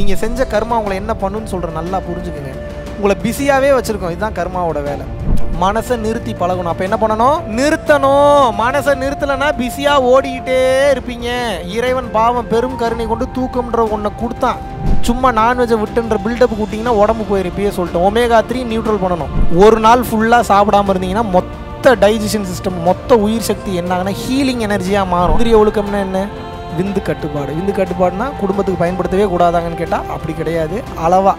நீங்கள் செஞ்ச கர்மா உங்களை என்ன பண்ணுன்னு சொல்கிற நல்லா புரிஞ்சுக்குங்க. உங்களை பிஸியாகவே வச்சுருக்கோம். இதுதான் கர்மாவோட வேலை. மனசை நிறுத்தி பழகணும். அப்போ என்ன பண்ணணும்? நிறுத்தணும். மனசை நிறுத்தலைன்னா பிஸியாக ஓடிக்கிட்டே இருப்பீங்க. இறைவன் பாவம் பெரும் கருணை கொண்டு தூக்கம்ன்ற ஒன்றை கொடுத்தான். சும்மா நான்வெஜ்ஜை விட்டுன்ற பில்டப் கூட்டிங்கன்னா உடம்பு போயிருப்பே சொல்லிட்டு ஒமேகா த்ரீ நியூட்ரல் பண்ணணும். ஒரு நாள் ஃபுல்லாக சாப்பிடாம இருந்தீங்கன்னா மொத்த டைஜஷன் சிஸ்டம் மொத்த உயிர் சக்தி என்ன ஆகுனா ஹீலிங் எனர்ஜியாக மாறும். இந்திரிய ஒழுக்கம்னா என்ன? விந்து கட்டுப்பாடு. விந்து கட்டுப்பாடுனா குடும்பத்துக்கு பயன்படுத்தவே கூடாதாங்கன்னு கேட்டால் அப்படி கிடையாது. அளவாக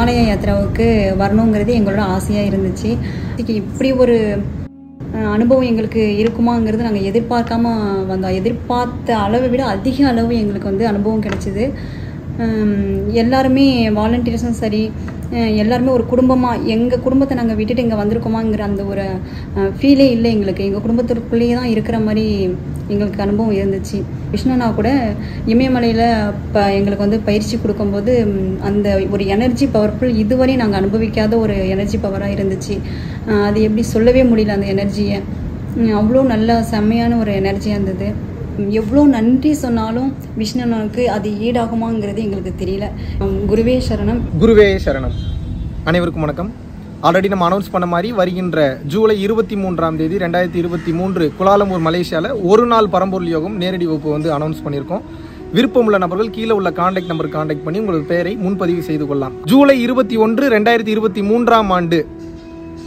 ஹிமாலய யாத்திராவுக்கு வரணுங்கிறது எங்களோட ஆசையாக இருந்துச்சு. இப்படி ஒரு அனுபவம் எங்களுக்கு இருக்குமாங்கிறது நாங்கள் எதிர்பார்க்காம வந்தோம் எதிர்பார்த்த அளவை விட அதிக அளவு எங்களுக்கு வந்து அனுபவம் கிடைச்சிது. எல்லாருமே வாலண்டியர்ஸும் சரி எல்லாருமே ஒரு குடும்பமாக எங்கள் குடும்பத்தை நாங்கள் விட்டுட்டு இங்கே வந்திருக்கோமாங்கிற அந்த ஒரு ஃபீலே இல்லை எங்களுக்கு. எங்கள் குடும்பத்திற்குள்ளேயே தான் இருக்கிற மாதிரி எங்களுக்கு அனுபவம் இருந்துச்சு. விஷ்ணுனா கூட இமயமலையில் இப்போ எங்களுக்கு வந்து பயிற்சி கொடுக்கும்போது அந்த ஒரு எனர்ஜி பவர்ஃபுல் இதுவரை நாங்கள் அனுபவிக்காத ஒரு எனர்ஜி பவராக இருந்துச்சு. அது எப்படி சொல்லவே முடியல அந்த எனர்ஜியை அவ்வளோ நல்ல செம்மையான ஒரு எனர்ஜியாக இருந்தது. எவ்வளோ நன்றி சொன்னாலும் விஷ்ணனுக்கு அது ஈடாகுமாங்கிறது எங்களுக்கு தெரியல. குருவே சரணம். குருவே சரணம். அனைவருக்கும் வணக்கம். ஆல்ரெடி நம்ம அனௌன்ஸ் பண்ண மாதிரி வருகின்ற ஜூலை இருபத்தி மூன்றாம் தேதி ரெண்டாயிரத்தி இருபத்தி மூன்று குலாலம்பூர் மலேசியாவில் ஒரு நாள் பரம்பொருள் யோகம் நேரடி வகுப்பு வந்து அனௌன்ஸ் பண்ணியிருக்கோம். விருப்பமுள்ள நபர்கள் கீழே உள்ள காண்டாக்ட் நம்பர் காண்டாக்ட் பண்ணி உங்களது பெயரை முன்பதிவு செய்து கொள்ளலாம். ஜூலை இருபத்தி ஒன்று ரெண்டாயிரத்தி இருபத்தி மூன்றாம் ஆண்டு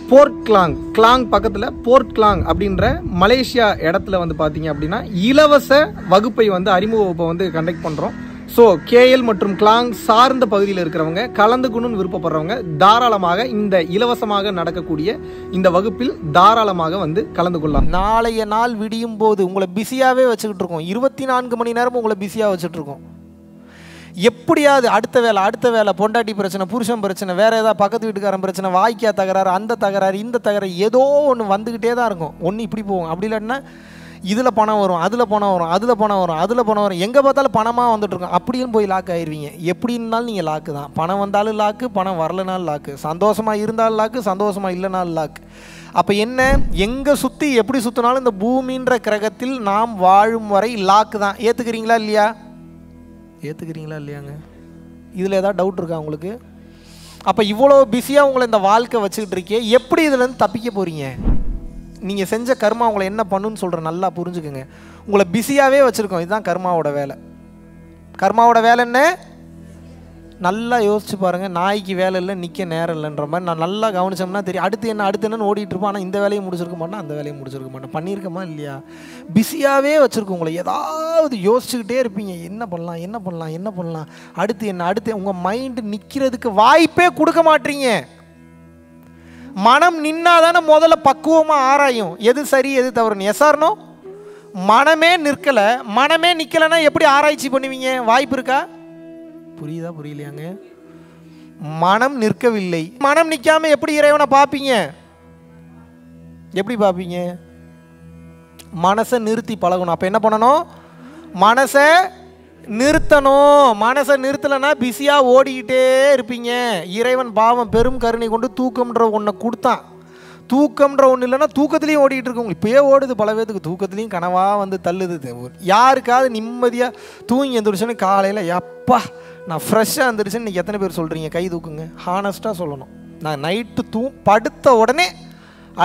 போர்ட் கிளாங் கிளாங் பக்கத்தில் போர்ட் கிளாங் அப்படின்ற மலேசியா இடத்துல வந்து பார்த்தீங்க அப்படின்னா இலவச வகுப்பை வந்து அறிமுக வகுப்பை வந்து கண்டக்ட் பண்ணுறோம் ஸோ கேஎல் மற்றும் கிளாங் சார்ந்த பகுதியில் இருக்கிறவங்க கலந்துக்கணும்னு விருப்பப்படுறவங்க தாராளமாக இந்த இலவசமாக நடக்கக்கூடிய இந்த வகுப்பில் தாராளமாக வந்து கலந்து கொள்ளலாம். நாளைய நாள் விடியும் போது உங்களை பிஸியாகவே வச்சுக்கிட்டு இருக்கோம். இருபத்தி நான்கு மணி நேரமும் உங்களை பிஸியாக வச்சுட்டு இருக்கோம். எப்படியாவது அடுத்த வேலை அடுத்த வேலை பொண்டாட்டி பிரச்சனை புருஷன் பிரச்சனை வேறு ஏதாவது பக்கத்து வீட்டுக்காரன் பிரச்சனை வாய்க்கா தகராறு அந்த தகராறு இந்த தகராறு ஏதோ ஒன்று வந்துக்கிட்டே தான் இருக்கும். ஒன்று இப்படி போகும். அப்படி இல்லைன்னா இதில் பணம் வரும் அதில் பணம் வரும் அதில் பணம் வரும் அதில் பணம் வரும். எங்கே பார்த்தாலும் பணமாக வந்துட்டு இருக்கும். அப்படியும் போய் லாக் ஆயிடுவீங்க எப்படி இருந்தாலும் நீங்கள் லாக்கு தான். பணம் வந்தாலும் லாக்கு பணம் வரலனாலும் லாக்கு சந்தோஷமாக இருந்தாலும் லாக்கு சந்தோஷமாக இல்லைனாலும் லாக்கு அப்போ என்ன? எங்கே சுற்றி எப்படி சுற்றினாலும் இந்த பூமின்ற கிரகத்தில் நாம் வாழும் வரை லாக்கு தான். ஏற்றுக்கிறீங்களா இல்லையா? ஏற்றுக்கிறீங்களா இல்லையாங்க? இதில் ஏதாவது டவுட் இருக்கா உங்களுக்கு? அப்போ இவ்வளோ பிஸியாக உங்களை இந்த வாழ்க்கை வச்சுக்கிட்டு இருக்கே எப்படி இதுலேருந்து தப்பிக்க போகிறீங்க நீங்கள் செஞ்ச கர்மா உங்களை என்ன பண்ணுன்னு சொல்கிற நல்லா புரிஞ்சுக்குங்க. உங்களை பிஸியாகவே வச்சுருக்கோம். இதுதான் கர்மாவோட வேலை. கர்மாவோட வேலை என்ன? நல்லா யோசிச்சு பாருங்கள் நாய்க்கு வேலை இல்லை நிற்க நேரம் இல்லைன்ற மாதிரி நான் நல்லா கவனிச்சோம்னா தெரியும். அடுத்து என்ன அடுத்து என்னன்னு ஓடிட்டு இருப்போம் ஆனால் இந்த வேலையை முடிச்சிருக்க மாட்டேன் அந்த வேலையை முடிச்சிருக்க மாட்டேன். பண்ணியிருக்கமா இல்லையா? பிஸியாகவே வச்சுருக்கோம் உங்களை. ஏதாவது யோசிச்சுக்கிட்டே இருப்பீங்க. என்ன பண்ணலாம் என்ன பண்ணலாம் என்ன பண்ணலாம்? அடுத்து என்ன அடுத்து உங்கள் மைண்டு நிற்கிறதுக்கு வாய்ப்பே கொடுக்க மாட்டீங்க. மனம் நின்னாதானே முதல்ல பக்குவமாக ஆராயும். எது சரி எது தவறுன்னு. எஸ்ஆர்னோ மனமே நிற்கலை. மனமே நிற்கலைன்னா எப்படி ஆராய்ச்சி பண்ணுவீங்க? வாய்ப்பு இருக்கா? புரியுதா? புரியலையாங்க? மனம் நிற்கவில்லை. மனம் நிற்காம எப்படி இறைவனை பார்ப்பீங்க? எப்படி பார்ப்பீங்க? மனசை நிறுத்தி பழகணும். அப்போ என்ன பண்ணணும்? மனசை நிறுத்தணும். மனசை நிறுத்தலைன்னா பிஸியாக ஓடிக்கிட்டே இருப்பீங்க. இறைவன் பாவம் பெரும் கருணை கொண்டு தூக்கம்ன்ற ஒன்றை கொடுத்தான். தூக்கம்ன்ற ஒன்று இல்லைன்னா தூக்கத்துலேயும் ஓடிக்கிட்டு இருக்கவங்க இப்போயே ஓடுது பல பேத்துக்கு. தூக்கத்துலேயும் கனவாக வந்து தள்ளுது. யாருக்காவது நிம்மதியாக தூங்கி எந்திரிச்சோன்னு காலையில் எப்பா நான் ஃப்ரெஷ்ஷாக இருந்துருச்சுன்னு இன்றைக்கி எத்தனை பேர் சொல்கிறீங்க கை தூக்குங்க. ஹானஸ்ட்டாக சொல்லணும். நான் நைட்டு தூ படுத்த உடனே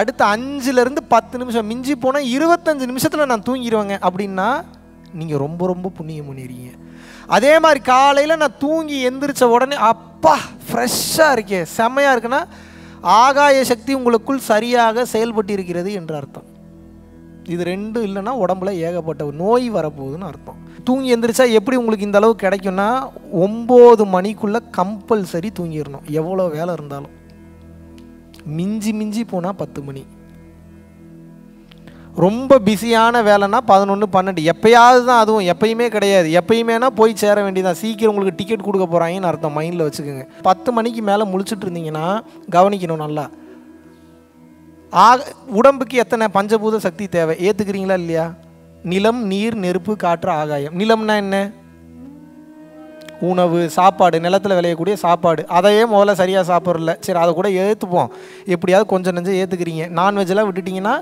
அடுத்த அஞ்சுலேருந்து பத்து நிமிஷம் மிஞ்சி போனால் இருபத்தஞ்சு நிமிஷத்தில் நான் தூங்கிடுவேங்க அப்படின்னா நீங்கள் ரொம்ப ரொம்ப புண்ணியம் பண்ணிடுறீங்க அதே மாதிரி காலையில் நான் தூங்கி எந்திரிச்ச உடனே அப்பா ஃப்ரெஷ்ஷாக இருக்கே. செம்மையாக இருக்குன்னா ஆகாய சக்தி உங்களுக்குள் சரியாக செயல்பட்டு இருக்கிறது என்று அர்த்தம். இது ரெண்டும் இல்லைன்னா உடம்புல ஏகப்பட்ட நோய் வரப்போகுதுன்னு அர்த்தம். தூங்கி எந்திரிச்சா எப்படி உங்களுக்கு இந்த அளவு கிடைக்கும்னா ஒம்பது மணிக்குள்ளே கம்பல்சரி தூங்கிடணும். எவ்வளோ வேலை இருந்தாலும். மிஞ்சி மிஞ்சி போனால் பத்து மணி. ரொம்ப பிஸியான வேலைன்னா பதினொன்று பன்னெண்டு. எப்பயாவது தான் அதுவும் எப்பயுமே கிடையாது. எப்பயுமேனா போய் சேர வேண்டியதான் சீக்கிரம் உங்களுக்கு டிக்கெட் கொடுக்க போகிறாங்கன்னு அர்த்தம். மைண்டில் வச்சுக்கோங்க. பத்து மணிக்கு மேலே முழிச்சிட்டு இருந்தீங்கன்னா கவனிக்கணும் நல்லா. ஆக உடம்புக்கு எத்தனை பஞ்சபூத சக்தி தேவை? ஏற்றுக்கிறீங்களா இல்லையா? நிலம் நீர் நெருப்பு காற்று ஆகாயம். நிலம்னா என்ன? உணவு சாப்பாடு நிலத்தில் விளையக்கூடிய சாப்பாடு. அதையே முதல்ல சரியாக சாப்பிட்றல சரி அதை கூட ஏற்றுப்போம் எப்படியாவது கொஞ்சம் நெஞ்சம் ஏற்றுக்கிறீங்க நான்வெஜ்ஜெல்லாம் விட்டுட்டிங்கன்னா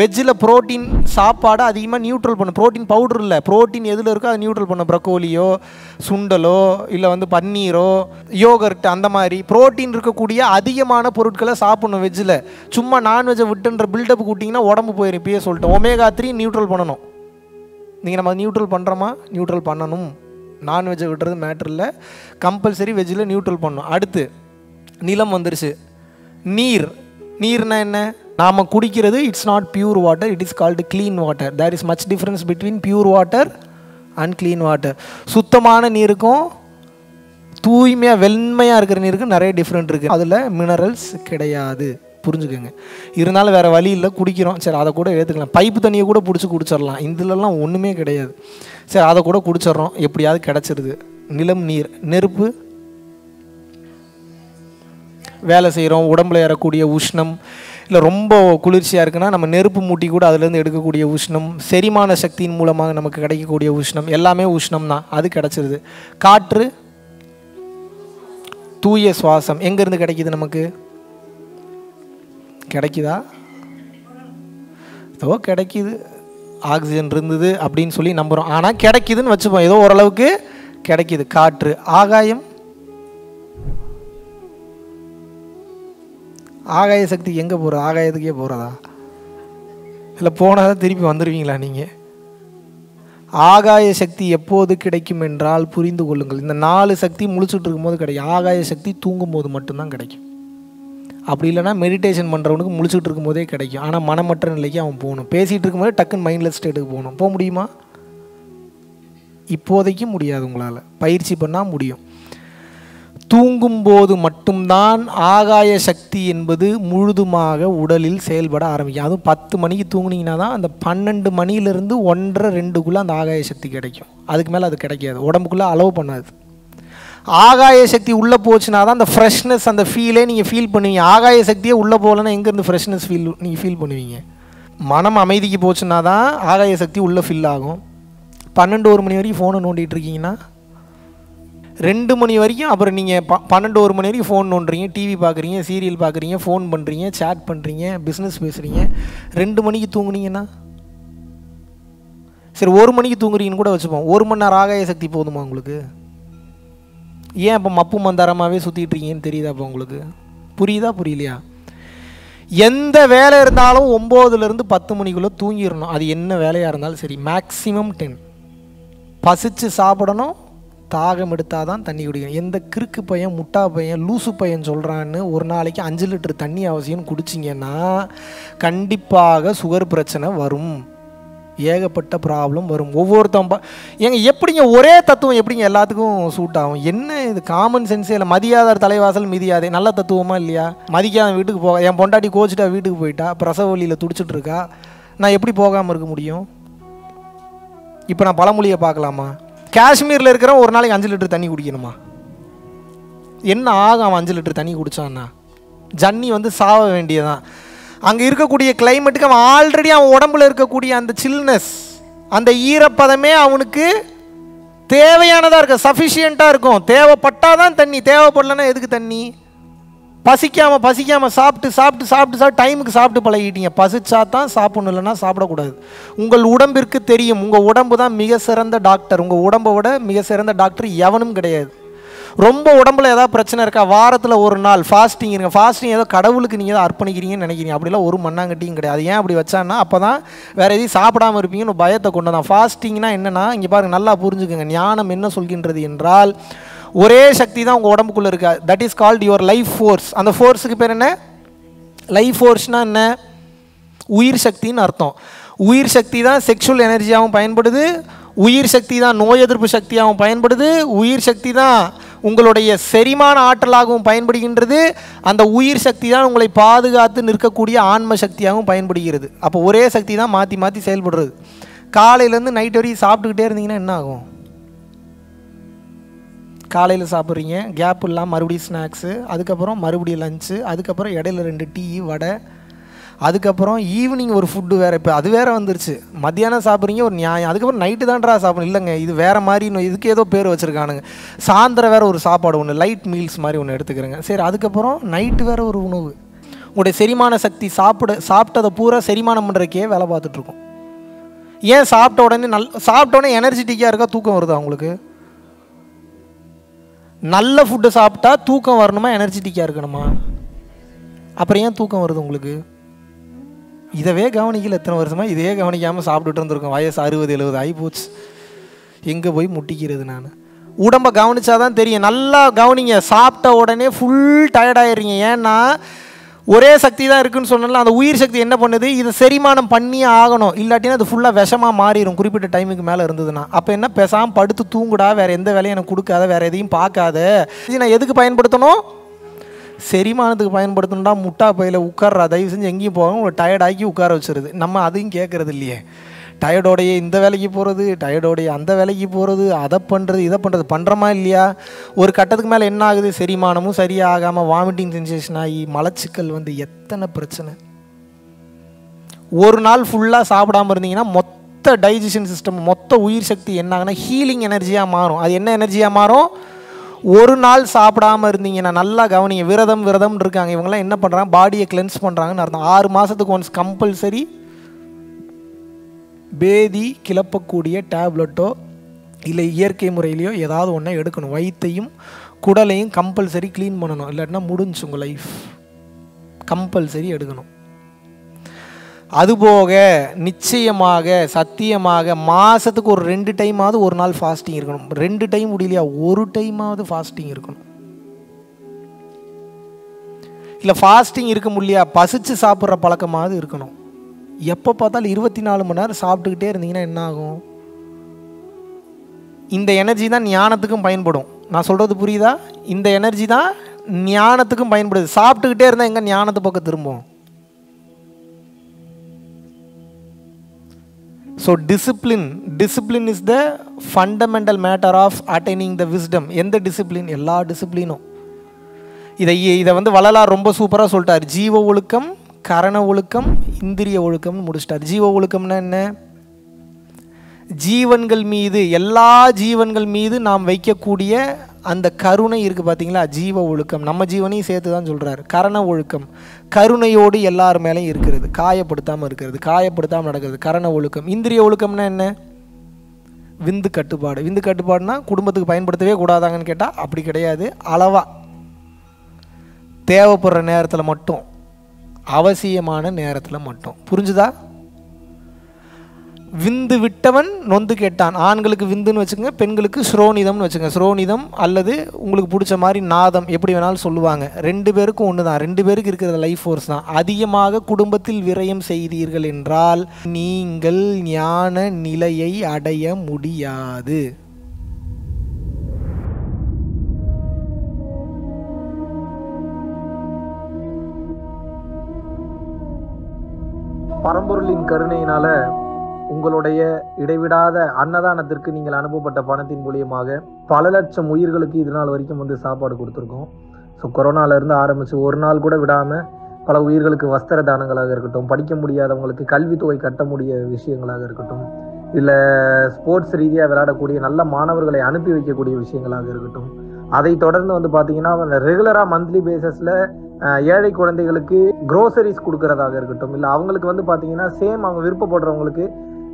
வெஜ்ஜில் புரோட்டீன் சாப்பாடு அதிகமாக நியூட்ரல் பண்ணும் புரோட்டீன் பவுடர் இல்லை. ப்ரோட்டீன் எதில் இருக்கோ அதை நியூட்ரல் பண்ணும் ப்ரக்கோலியோ சுண்டலோ இல்லை வந்து பன்னீரோ யோகர்ட் அந்த மாதிரி. புரோட்டீன் இருக்கக்கூடிய அதிகமான பொருட்களை சாப்பிடணும் வெஜ்ஜில் சும்மா நான்வெஜ்ஜை விட்டுன்ற பில்டப் கூட்டிங்கன்னா உடம்பு போயிடும் இப்பயே சொல்லிட்டேன். ஒமேகா த்ரீ நியூட்ரல் பண்ணணும். நீங்கள் நம்ம நியூட்ரல் பண்ணுறோமா நியூட்ரல் பண்ணணும். நான்வெஜ்ஜை விட்டுறது மேட்ரு இல்லை. கம்பல்சரி வெஜ்ஜில் நியூட்ரல் பண்ணணும். அடுத்து நிலம் வந்துருச்சு. நீர். நீர்னா என்ன? நாம் குடிக்கிறது it's not pure water it is called clean water there is much difference between pure water and clean water சுத்தமான நீருக்கும் தூய்மையாக வெண்மையாக இருக்கிற நீருக்கும் நிறைய டிஃப்ரெண்ட் இருக்குது அதில் மினரல்ஸ் கிடையாது. புரிஞ்சுக்கோங்க. இருந்தாலும் வேறு வழி இல்லை குடிக்கிறோம். சரி அதை கூட ஏற்றுக்கலாம் பைப்பு தண்ணியை கூட பிடிச்சி குடிச்சிடலாம் இதுலலாம் ஒன்றுமே கிடையாது. சரி அதை கூட குடிச்சிட்றோம் எப்படியாவது கிடச்சிருது. நிலம் நீர் நெருப்பு. வேலை செய்கிறோம் உடம்புல ஏறக்கூடிய உஷ்ணம். இல்லை ரொம்ப குளிர்ச்சியாக இருக்குன்னா நம்ம நெருப்பு மூட்டி கூட அதுலேருந்து எடுக்கக்கூடிய உஷ்ணம். செரிமான சக்தியின் மூலமாக நமக்கு கிடைக்கக்கூடிய உஷ்ணம். எல்லாமே உஷ்ணம் தான் அது கிடச்சிருது. காற்று தூய சுவாசம். எங்கேருந்து கிடைக்கிது நமக்கு? கிடைக்குதா? ஏதோ கிடைக்கிது. ஆக்சிஜன் இருந்தது அப்படின்னு சொல்லி நம்புகிறோம் ஆனால் கிடைக்குதுன்னு வச்சுப்போம். ஏதோ ஓரளவுக்கு கிடைக்கிது. காற்று ஆகாயம். ஆகாய சக்தி எங்கே போகிற ஆகாயத்துக்கே போகிறதா இல்லை போனால் தான் திருப்பி வந்துடுவீங்களா நீங்கள் ஆகாய சக்தி எப்போது கிடைக்கும் என்றால் புரிந்து கொள்ளுங்கள். இந்த நாலு சக்தி முழிச்சுட்டு இருக்கும்போது கிடைக்கும். ஆகாய சக்தி தூங்கும் போது மட்டும்தான் கிடைக்கும். அப்படி இல்லைன்னா மெடிடேஷன் பண்ணுறவனுக்கு முழிச்சுட்டு இருக்கும்போதே கிடைக்கும். ஆனால் மனமற்ற நிலைக்கு அவன் போகணும். பேசிகிட்டு இருக்கும்போது டக்குன்னு மைண்ட்லெஸ் ஸ்டேட்டுக்கு போகணும். போக முடியுமா? இப்போதைக்கு முடியாது உங்களால். பயிற்சி பண்ணால் முடியும். தூங்கும்போது மட்டும்தான் ஆகாய சக்தி என்பது முழுதுமாக உடலில் செயல்பட ஆரம்பிக்கும். அதுவும் பத்து மணிக்கு தூங்குனீங்கன்னா தான் அந்த பன்னெண்டு மணியிலேருந்து ஒன்றரை ரெண்டுக்குள்ளே அந்த ஆகாய சக்தி கிடைக்கும். அதுக்கு மேலே அது கிடைக்காது. உடம்புக்குள்ளே அலோவ் பண்ணாது. ஆகாய சக்தி உள்ளே போச்சுன்னா தான் அந்த ஃப்ரெஷ்னஸ் அந்த ஃபீலே நீங்கள் ஃபீல் பண்ணுவீங்க. ஆகாய சக்தியே உள்ளே போகலன்னா எங்கேருந்து ஃப்ரெஷ்னஸ் ஃபீல் நீங்கள் ஃபீல் பண்ணுவீங்க? மனம் அமைதிக்கு போச்சுன்னா தான் ஆகாய சக்தி உள்ளே ஃபில் ஆகும். பன்னெண்டு ஒரு மணி வரைக்கும் ஃபோனை நோண்டிகிட்டு இருக்கீங்கன்னா ரெண்டு மணி வரைக்கும் அப்புறம் நீங்கள் ப பன்னெண்டு ஒரு மணி வரைக்கும் ஃபோன் நோண்டுறீங்க. டிவி பார்க்குறீங்க சீரியல் பார்க்குறீங்க ஃபோன் பண்ணுறீங்க சேட் பண்ணுறீங்க பிஸ்னஸ் பேசுகிறீங்க ரெண்டு மணிக்கு தூங்குனீங்கன்னா சரி ஒரு மணிக்கு தூங்குறீங்கன்னு கூட வச்சுப்போம். ஒரு மணி நேரம் ஆகாய சக்தி போதுமா உங்களுக்கு? ஏன் இப்போ மப்பு மந்தாரமாகவே சுற்றிட்டு இருக்கீங்கன்னு தெரியுதா அப்போ உங்களுக்கு? புரியுதா புரியலையா? எந்த வேலை இருந்தாலும் ஒம்போதுலேருந்து பத்து மணிக்குள்ளே தூங்கிடணும். அது என்ன வேலையாக இருந்தாலும் சரி. மேக்ஸிமம் டென் பசிச்சு சாப்பிடணும். தாகம் எடுத்தால் தான் தண்ணி குடிக்கணும். எந்த கிறுக்கு பையன் முட்டா பையன் லூசு பையன் சொல்கிறான்னு ஒரு நாளைக்கு அஞ்சு லிட்டர் தண்ணி அவசியம் குடிச்சிங்கன்னா கண்டிப்பாக சுகர் பிரச்சனை வரும். ஏகப்பட்ட ப்ராப்ளம் வரும். ஒவ்வொருத்தன் பா ஏங்க எப்படிங்க ஒரே தத்துவம் எப்படிங்க எல்லாத்துக்கும் சூட் ஆகும்? என்ன இது காமன் சென்ஸே இல்லை மதியாதார் தலைவாசல் மிதியாதே நல்ல தத்துவமா இல்லையா? மதிக்காத வீட்டுக்கு போக என் பொண்டாட்டி கோச்சிட்டா வீட்டுக்கு போயிட்டா பிரசவ வழியில் துடிச்சிட்டு இருக்கா நான் எப்படி போகாமல் இருக்க முடியும்? இப்போ நான் பழமொழியை பார்க்கலாமா? காஷ்மீரில் இருக்கிற ஒரு நாளைக்கு அஞ்சு லிட்டர் தண்ணி குடிக்கணுமா? என்ன ஆகும் அவன் அஞ்சு லிட்டர் தண்ணி குடிச்சான்னா? ஜன்னி வந்து சாவ வேண்டியதான் அங்கே இருக்கக்கூடிய கிளைமேட்டுக்கு அவன் ஆல்ரெடி அவன் உடம்புல இருக்கக்கூடிய அந்த சில்னஸ் அந்த ஈரப்பதமே அவனுக்கு தேவையானதாக இருக்கும். சஃபிஷியண்ட்டாக இருக்கும். தேவைப்பட்டால் தான் தண்ணி. தேவைப்படலன்னா எதுக்கு தண்ணி? பசிக்காமல் பசிக்காமல் சாப்பிட்டு சாப்பிட்டு சாப்பிட்டு சாப்பிட்டு டைமுக்கு சாப்பிட்டு பழகிட்டீங்க. பசிச்சா தான் சாப்பிடணும் இல்லைன்னா சாப்பிடக்கூடாது. உங்கள் உடம்பிற்கு தெரியும். உங்கள் உடம்பு தான் மிக சிறந்த டாக்டர் உங்கள் உடம்பை விட மிக சிறந்த டாக்டர் எவனும் கிடையாது. ரொம்ப உடம்புல ஏதாவது பிரச்சனை இருக்கா? வாரத்தில் ஒரு நாள் ஃபாஸ்டிங் இருங்க. ஃபாஸ்டிங் ஏதோ கடவுளுக்கு நீங்கள் ஏதோ அர்ப்பணிக்கிறீங்கன்னு நினைக்கிறீங்க. அப்படிலாம் ஒரு மண்ணாங்கட்டியும் கிடையாது. ஏன் அப்படி வச்சான்னா அப்போ தான் வேறு எதையும் சாப்பிடாம இருப்பீங்கன்னு பயத்தை கொண்டு தான் ஃபாஸ்டிங்னா என்னென்னா இங்கே பாருங்க நல்லா புரிஞ்சுக்கோங்க. ஞானம் என்ன சொல்கின்றது என்றால் ஒரே சக்தி தான் உங்கள் உடம்புக்குள்ளே இருக்கா. That is called your life force அந்த ஃபோர்ஸுக்கு பேர் என்ன? லைஃப் ஃபோர்ஸ்னால் என்ன? உயிர் சக்தின்னு அர்த்தம். உயிர் சக்தி தான் செக்ஷுவல் எனர்ஜியாகவும் பயன்படுது. உயிர் சக்தி தான் நோய் எதிர்ப்பு சக்தியாகவும் பயன்படுது. உயிர் சக்தி தான் உங்களுடைய செரிமான ஆற்றலாகவும் பயன்படுகின்றது. அந்த உயிர் சக்தி தான் உங்களை பாதுகாத்து நிற்கக்கூடிய ஆன்ம சக்தியாகவும் பயன்படுகிறது. அப்போ ஒரே சக்தி தான் மாற்றி மாற்றி செயல்படுறது. காலையிலேருந்து நைட் வரைக்கும் சாப்பிட்டுக்கிட்டே இருந்தீங்கன்னா என்ன ஆகும்? காலையில் சாப்பிட்றீங்க கேப் இல்லாமல் மறுபடியும் ஸ்நாக்ஸு அதுக்கப்புறம் மறுபடியும் லஞ்சு அதுக்கப்புறம் இடையில ரெண்டு டீ வடை அதுக்கப்புறம் ஈவினிங் ஒரு ஃபுட்டு வேறு இப்போ அது வேறு வந்துருச்சு. மத்தியானம் சாப்பிட்றீங்க ஒரு நியாயம். அதுக்கப்புறம் நைட்டு தான்டா சாப்பிடும் இல்லைங்க இது வேறு மாதிரி இன்னும் இதுக்கு ஏதோ பேர் வச்சுருக்கானுங்க. சாயந்தரம் வேறு ஒரு சாப்பாடு ஒன்று லைட் மீல்ஸ் மாதிரி ஒன்று எடுத்துக்கிறேங்க. சரி அதுக்கப்புறம் நைட்டு வேறு ஒரு உணவு. உங்களுடைய செரிமான சக்தி சாப்பிட சாப்பிட்டதை பூரா செரிமானம் பண்ணுறக்கே வேலை பார்த்துட்ருக்கோம் ஏன் சாப்பிட்ட உடனே நல் சாப்பிட்ட உடனே எனர்ஜெட்டிக்காக இருக்கா தூக்கம் வருதா உங்களுக்கு? நல்ல ஃபுட்டு சாப்பிட்டா தூக்கம் வரணுமா எனர்ஜெட்டிக்காக இருக்கணுமா? அப்புறம் ஏன் தூக்கம் வருது உங்களுக்கு? இதவே கவனிக்கல. எத்தனை வருஷமாக இதே கவனிக்காமல் சாப்பிட்டுட்டு இருந்திருக்கோம். வயசு அறுபது எழுபது ஆகி போச்சு. எங்கே போய் முட்டிக்கிறது நான்? உடம்பை கவனிச்சாதான் தெரியும். நல்லா கவனிங்க. சாப்பிட்ட உடனே ஃபுல் டயர்டாயிடுறீங்க ஏன்னா ஒரே சக்தி தான் இருக்குன்னு சொன்னால அந்த உயிர் சக்தி என்ன பண்ணுது? இதை செரிமானம் பண்ணியே ஆகணும். இல்லாட்டினா அது ஃபுல்லாக விஷமாக மாறிடும் குறிப்பிட்ட டைமுக்கு மேலே இருந்ததுன்னா. அப்போ என்ன? பேசாமல் படுத்து தூங்குடா. வேறு எந்த வேலையும் எனக்கு கொடுக்காத. வேறு எதையும் பார்க்காத. இது நான் எதுக்கு பயன்படுத்தணும்? செரிமானத்துக்கு பயன்படுத்தணும்டா முட்டா பையில் உட்கார்றா. தயவு செஞ்சு எங்கேயும் போகாம உங்களை டயர்டாக்கி உட்கார வச்சுருது. நம்ம அதையும் கேட்குறது இல்லையே. டயர்டோடைய இந்த வேலைக்கு போகிறது டயர்டோடைய அந்த வேலைக்கு போகிறது அதை பண்ணுறது இதை பண்ணுறது பண்ணுறோமா இல்லையா? ஒரு கட்டத்துக்கு மேலே என்ன ஆகுது? செரிமானமும் சரியாகாமல் வாமிட்டிங் சென்சேஷன் ஆகி மலச்சிக்கல் வந்து எத்தனை பிரச்சனை? ஒரு நாள் ஃபுல்லாக சாப்பிடாம இருந்தீங்கன்னா மொத்த டைஜஷன் சிஸ்டம் மொத்த உயிர் சக்தி என்ன ஆகுனா ஹீலிங் எனர்ஜியாக மாறும். அது என்ன எனர்ஜியாக மாறும்? ஒரு நாள் சாப்பிடாம இருந்தீங்கன்னா நல்லா கவனிங்க விரதம் விரதம் இருக்காங்க இவங்கெல்லாம் என்ன பண்ணுறாங்க பாடியை கிளென்ஸ் பண்ணுறாங்கன்னு அர்த்தம். ஆறு மாதத்துக்கு ஒன்ஸ் கம்பல்சரி பேதி கிளப்பக்கூடிய டேப்லெட்டோ இல்லை இயற்கை முறையிலையோ ஏதாவது ஒன்றை எடுக்கணும். வயிற்றையும் குடலையும் கம்பல்சரி க்ளீன் பண்ணணும். இல்லாட்டினா முடிஞ்சு உங்கள் லைஃப் கம்பல்சரி எடுக்கணும். அதுபோக நிச்சயமாக சத்தியமாக மாதத்துக்கு ஒரு ரெண்டு டைமாவது ஒரு நாள் ஃபாஸ்டிங் இருக்கணும். ரெண்டு டைம் முடியலையா? ஒரு டைமாவது ஃபாஸ்டிங் இருக்கணும். இல்லை ஃபாஸ்டிங் இருக்க முடியலையா? பசிச்சு சாப்பிட்ற பழக்கமாவது இருக்கணும். எப்போ பார்த்தாலும் இருபத்தி நாலு மணி நேரம் சாப்பிட்டுக்கிட்டே இருந்தீங்கன்னா என்ன ஆகும்? இந்த எனர்ஜி தான் ஞானத்துக்கும் பயன்படும். நான் சொல்கிறது புரியுதா? இந்த எனர்ஜி தான் ஞானத்துக்கும் பயன்படுது. சாப்பிட்டுக்கிட்டே இருந்தால் எங்கே ஞானத்து பக்கம் திரும்பும்? So discipline discipline is the fundamental matter of attaining the wisdom எந்த டிசிப்ளின் எல்லா டிசிப்ளினும் இதை இதை வந்து வள்ளலார் ரொம்ப சூப்பராக சொல்லிட்டார். ஜீவ ஒழுக்கம் கரண ஒழுக்கம் இந்திரிய ஒழுக்கம்னு முடிச்சிட்டார். ஜீவ ஒழுக்கம்னா என்ன? ஜீவன்கள் மீது எல்லா ஜீவன்கள் மீது நாம் வைக்கக்கூடிய அந்த கருணை இருக்குது பார்த்தீங்களா ஜீவ ஒழுக்கம். நம்ம ஜீவனையும் சேர்த்து தான் சொல்கிறார் கரண ஒழுக்கம். கருணையோடு எல்லார் மேலேயும் இருக்கிறது. காயப்படுத்தாமல் இருக்கிறது. காயப்படுத்தாமல் நடக்கிறது. கரண ஒழுக்கம். இந்திரிய ஒழுக்கம்னா என்ன? விந்து கட்டுப்பாடு. விந்து கட்டுப்பாடுனா குடும்பத்துக்கு பயன்படுத்தவே கூடாதாங்கன்னு கேட்டால் அப்படி கிடையாது. அளவாக தேவைப்படுற நேரத்தில் மட்டும். அவசியமான நேரத்தில் மட்டும். புரிஞ்சுதா? விந்து விட்டவன் நொந்து கேட்டான். ஆண்களுக்கு விந்துன்னு வச்சுக்கோங்க பெண்களுக்கு ஸ்ரோனிதம்னு வச்சுங்க ஸ்ரோனிதம் அல்லது உங்களுக்கு பிடிச்ச மாதிரி நாதம் எப்படி வேணாலும் சொல்லுவாங்க. ரெண்டு பேருக்கும் ஒன்று தான் ரெண்டு பேருக்கு இருக்கிற லைஃப் ஃபோர்ஸ் தான். அதிகமாக குடும்பத்தில் விரயம் செய்தீர்கள் என்றால் நீங்கள் ஞான நிலையை அடைய முடியாது. பரம்பொருளின் கருணையினால உங்களுடைய இடைவிடாத அன்னதானத்திற்கு நீங்கள் அனுப்பப்பட்ட பணத்தின் மூலியமாக பல லட்சம் உயிர்களுக்கு இது நாள் வரைக்கும் வந்து சாப்பாடு கொடுத்துருக்கோம். ஸோ கொரோனாலேருந்து ஆரம்பித்து ஒரு நாள் கூட விடாமல் பல உயிர்களுக்கு வஸ்திர தானங்களாக இருக்கட்டும் படிக்க முடியாதவங்களுக்கு கல்வித்தொகை கட்ட முடிய விஷயங்களாக இருக்கட்டும் இல்லை ஸ்போர்ட்ஸ் ரீதியாக விளையாடக்கூடிய நல்ல மாணவர்களை அனுப்பி வைக்கக்கூடிய விஷயங்களாக இருக்கட்டும் அதை தொடர்ந்து வந்து பார்த்தீங்கன்னா ரெகுலராக மந்த்லி பேசிஸில் ஏழை குழந்தைகளுக்கு க்ரோசரிஸ் கொடுக்கறதாக இருக்கட்டும் இல்லை அவங்களுக்கு வந்து பார்த்தீங்கன்னா சேம் அவங்க விருப்பப்படுறவங்களுக்கு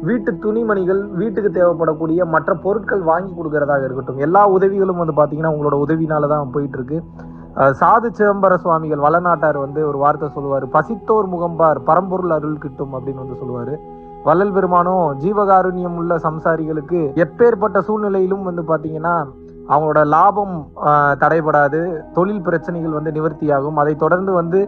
வீட்டு துணிமணிகள் வீட்டுக்கு தேவைப்படக்கூடிய மற்ற பொருட்கள் வாங்கி கொடுக்கறதாக இருக்கட்டும். எல்லா உதவிகளும் வந்து பார்த்தீங்கன்னா உங்களோட உதவினால தான் போயிட்டு இருக்கு சாது சிதம்பர சுவாமிகள் வளநாட்டார் வந்து ஒரு வார்த்தை சொல்லுவார். பசித்தோர் முகம்பார் பரம்பொருள் அருள் கிட்டும் அப்படின்னு வந்து சொல்லுவார். வள்ளல் பெருமானும் ஜீவகாருண்யம் உள்ள சம்சாரிகளுக்கு எப்பேற்பட்ட சூழ்நிலையிலும் வந்து பார்த்தீங்கன்னா அவங்களோட லாபம் தடைபடாது. தொழில் பிரச்சனைகள் வந்து நிவர்த்தியாகும். அதை தொடர்ந்து வந்து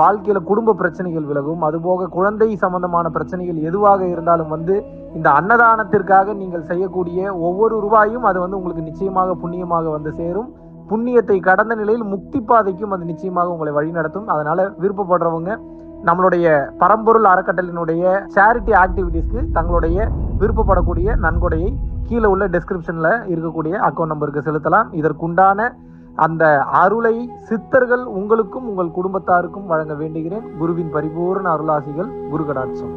வாழ்க்கையில குடும்ப பிரச்சனைகள் விலகும். அதுபோக குழந்தை சம்பந்தமான பிரச்சனைகள் எதுவாக இருந்தாலும் வந்து இந்த அன்னதானத்திற்காக நீங்கள் செய்யக்கூடிய ஒவ்வொரு ரூபாயும் அது வந்து உங்களுக்கு நிச்சயமாக புண்ணியமாக வந்து சேரும். புண்ணியத்தை கடந்த நிலையில் முக்தி பாதைக்கும் அது நிச்சயமாக உங்களை வழிநடத்தும் அதனால விருப்பப்படுறவங்க நம்மளுடைய பரம்பொருள் அறக்கட்டளினுடைய சேரிட்டி ஆக்டிவிட்டீஸ்க்கு தங்களுடைய விருப்பப்படக்கூடிய நன்கொடையை கீழே உள்ள டெஸ்கிரிப்ஷனில் இருக்கக்கூடிய அக்கௌண்ட் நம்பருக்கு செலுத்தலாம். இதற்குண்டான அந்த அருளை சித்தர்கள் உங்களுக்கும் உங்கள் குடும்பத்தாருக்கும் வழங்க வேண்டுகிறேன். குருவின் பரிபூர்ண அருளாசிகள் குரு கடாட்சம்